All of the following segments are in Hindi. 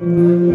うん。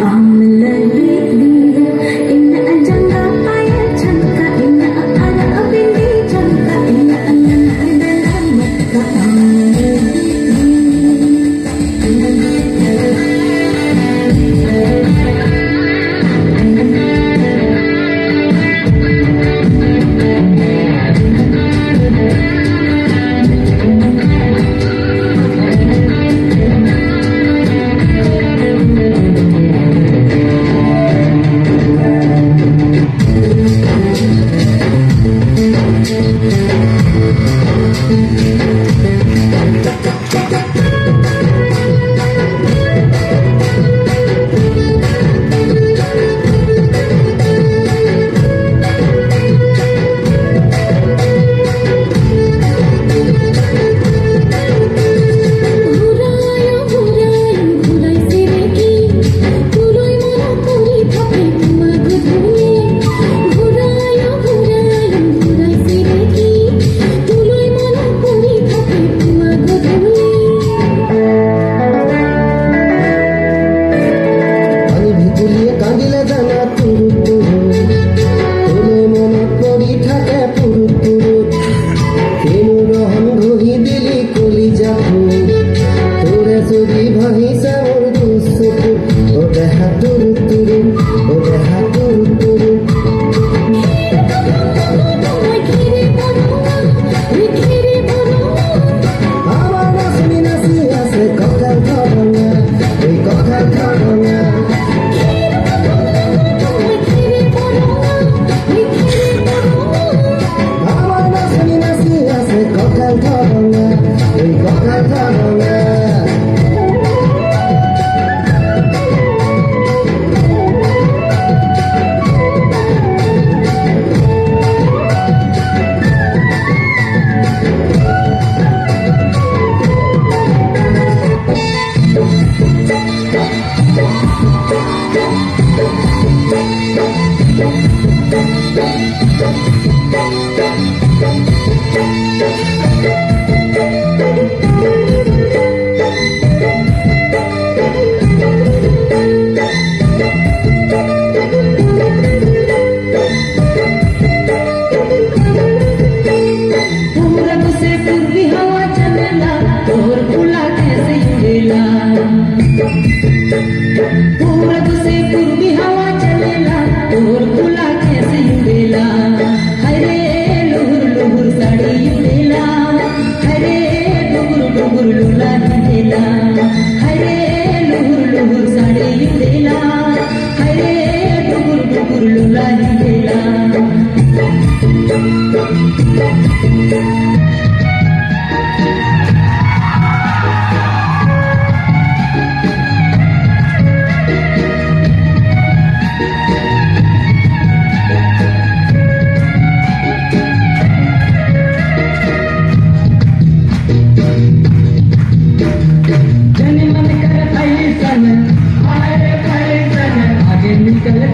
from me. রোহিত Ooh.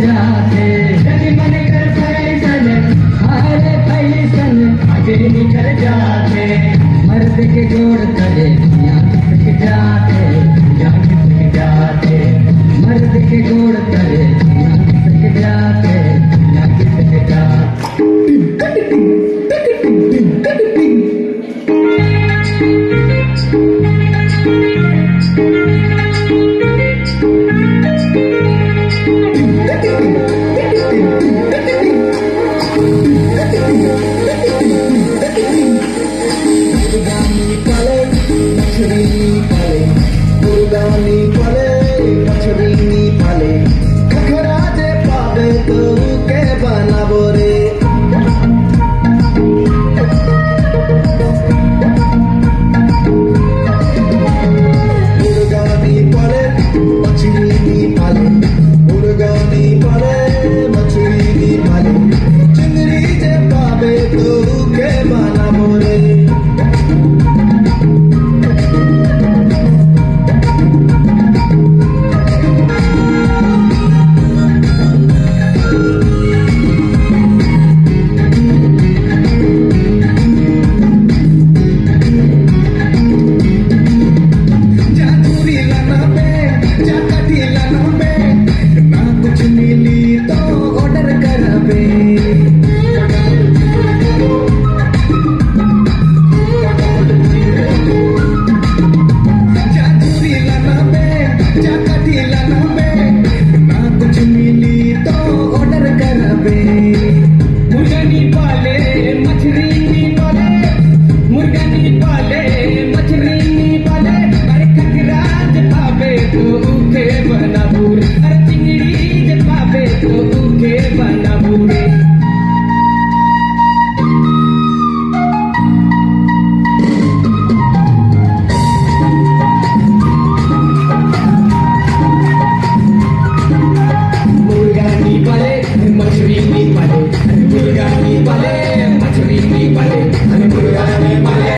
जाते धनी बन कर फैसल हारे फैसल आगे निकल जाते। मर्द के जोड़ करे away.